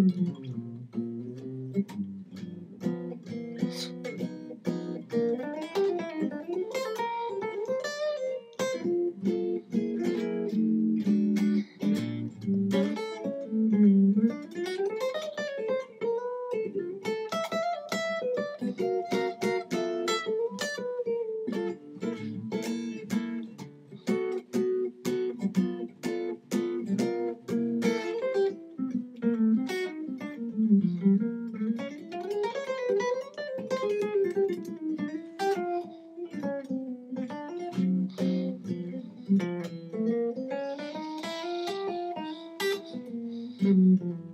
Mm-hmm. Mm-hmm.